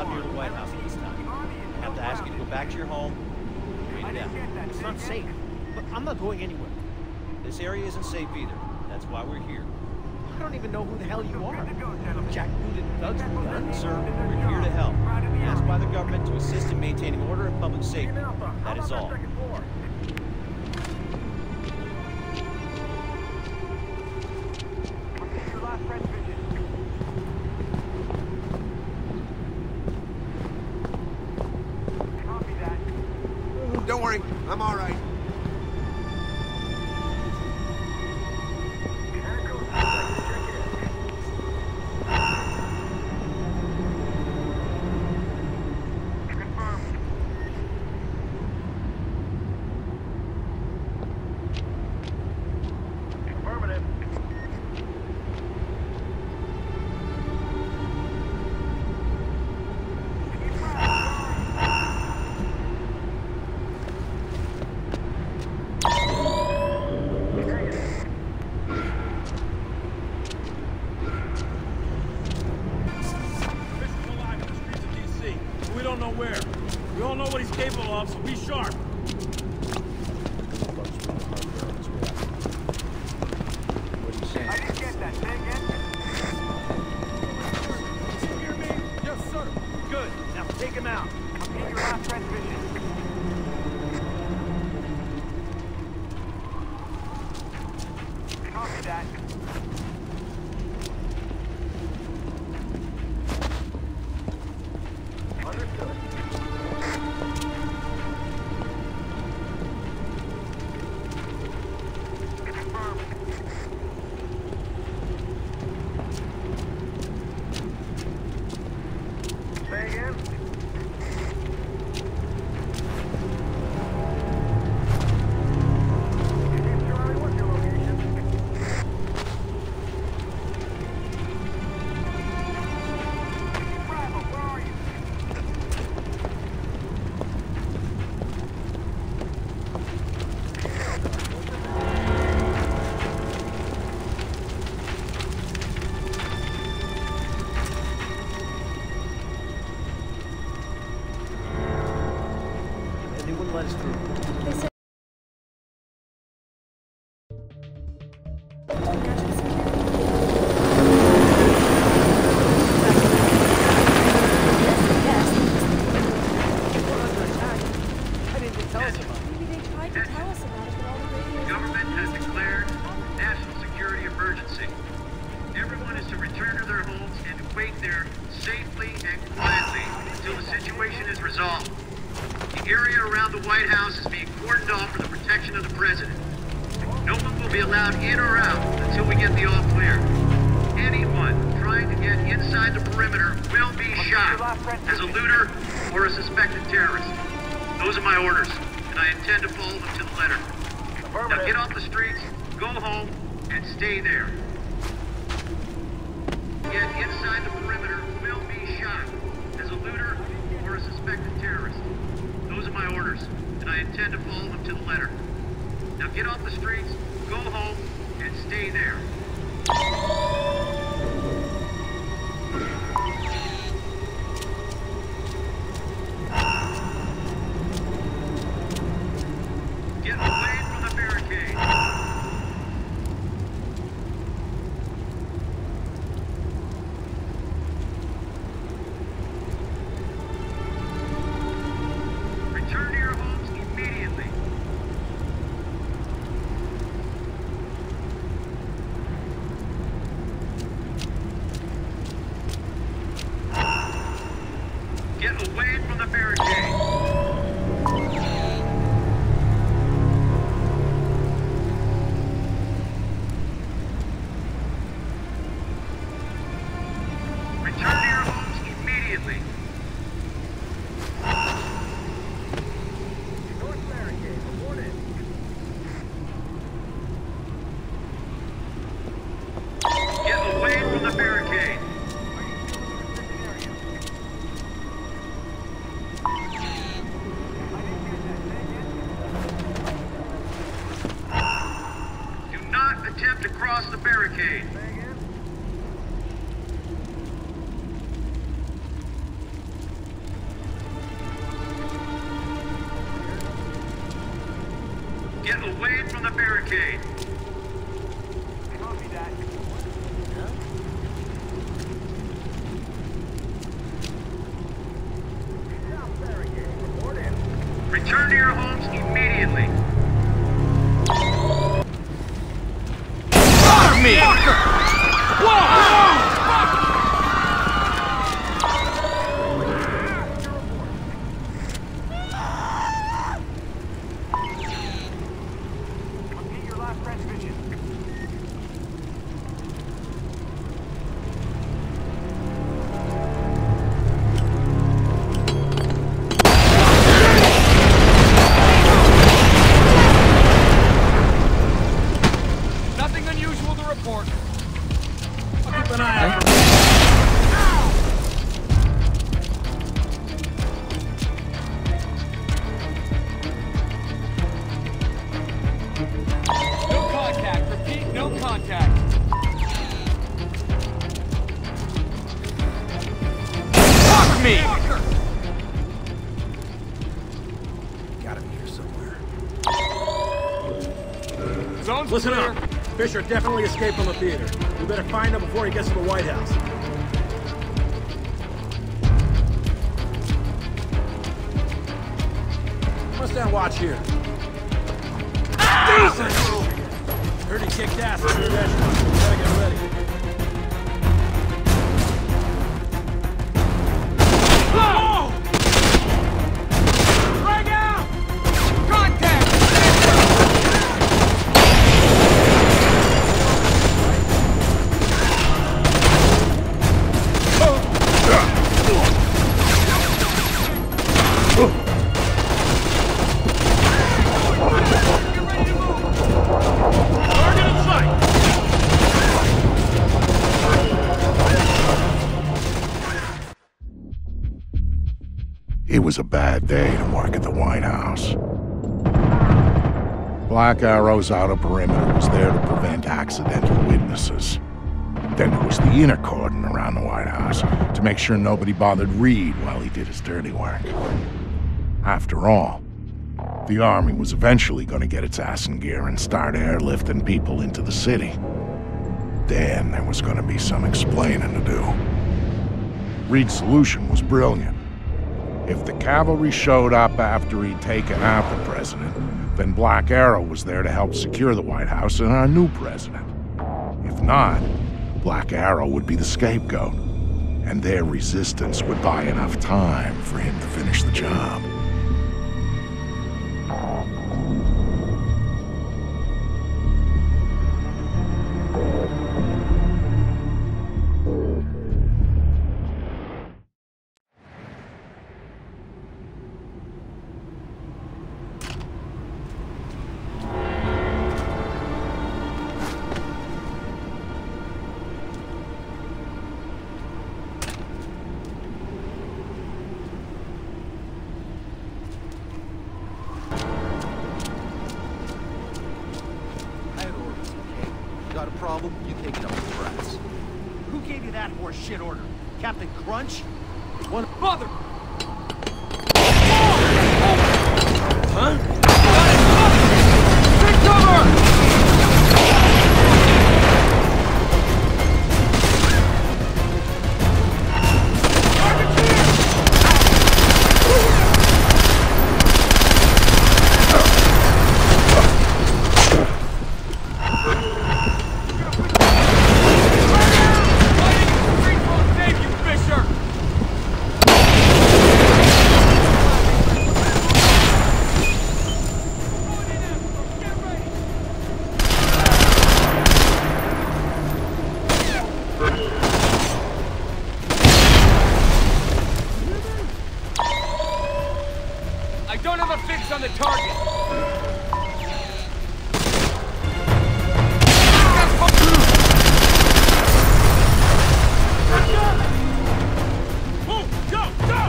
allowed near the White House at this time. I have to ask you to go back to your home. Read it out. It's not safe. But I'm not going anywhere. This area isn't safe either. That's why we're here. I don't even know who the hell you are. Jackbooted thugs with guns? Sir, we're here to help. Asked by the government to assist in maintaining order and public safety. That is all. What he's capable of, so be sharp. What are homes and wait there safely and quietly until the situation is resolved. The area around the White House is being cordoned off for the protection of the president. No one will be allowed in or out until we get the all clear. Anyone trying to get inside the perimeter will be shot as a looter or a suspected terrorist. Those are my orders, and I intend to follow them to the letter. Now get off the streets, go home, and stay there. Get inside the perimeter will be shot as a looter or a suspected terrorist. Those are my orders, and I intend to follow them to the letter. Now get off the streets, go home, and stay there. Get away From the barricade. Your Fisher definitely escaped from the theater. We better find him before he gets to the White House. I'm gonna stand watch here. Ah! Jesus! Heard he kicked ass in the restaurant. Gotta get ready. Black Arrow's outer perimeter was there to prevent accidental witnesses. Then there was the inner cordon around the White House to make sure nobody bothered Reed while he did his dirty work. After all, the Army was eventually going to get its ass in gear and start airlifting people into the city. Then there was going to be some explaining to do. Reed's solution was brilliant. If the cavalry showed up after he'd taken out the president, then Black Arrow was there to help secure the White House and our new president. If not, Black Arrow would be the scapegoat, and their resistance would buy enough time for him to finish the job. That horse shit order? Captain Crunch? One Mother! Huh? Take cover! Don't have a fix on the target. Move! Go! Go!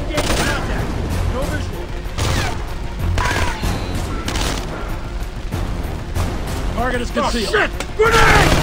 Engage contact. No visual. Target is oh, concealed. shit! That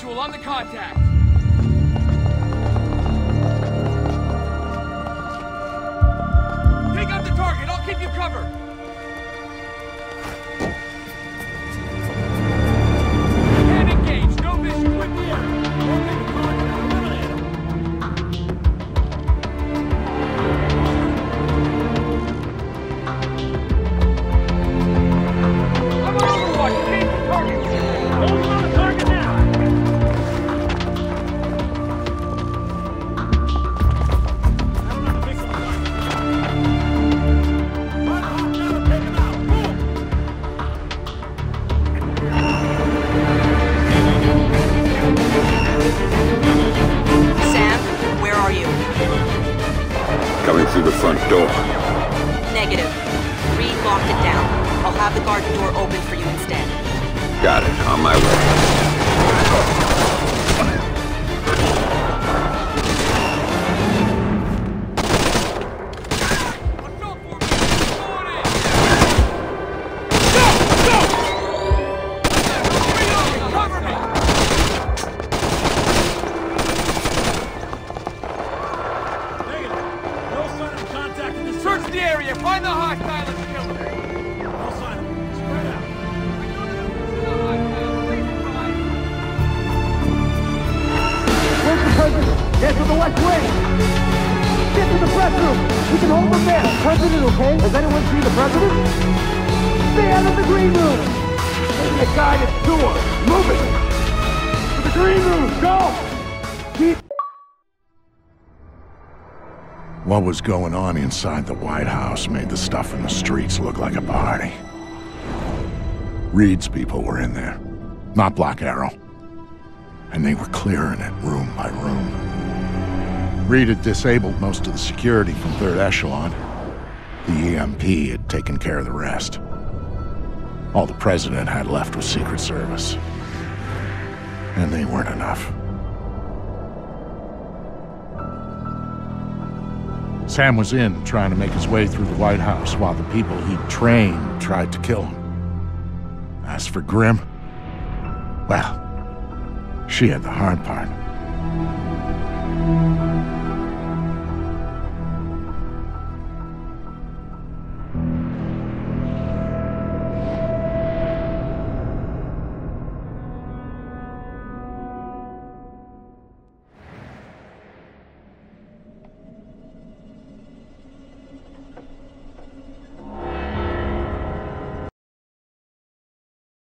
visual on the contact. Take out the target. I'll keep you covered. Has anyone see the president? Stay out of the green room. There's a guided tour. Move it. To the green room. Go. Keep What was going on inside the White House made the stuff in the streets look like a party. Reed's people were in there, not Black Arrow. And they were clearing it room by room. Reed had disabled most of the security from Third Echelon. The EMP had taken care of the rest. All the President had left was Secret Service. And they weren't enough. Sam was in, trying to make his way through the White House while the people he'd trained tried to kill him. As for Grim, well, she had the hard part.